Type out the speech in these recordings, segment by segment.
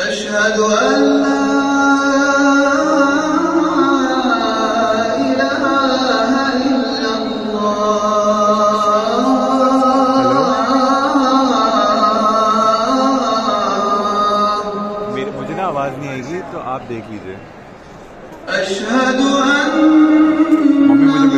أشهد أن لا إله إلا الله मेरे मुझे ना आवाज नहीं आएगी तो आप देख लीजिए أشهد أن मम्मी मुझे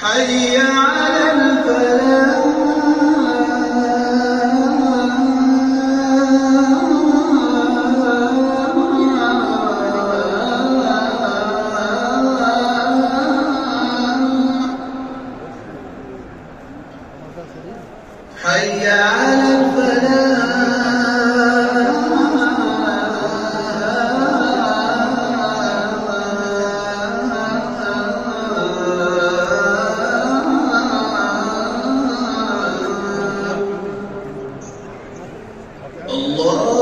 حي على الفلاح. حي على الفلاح. الله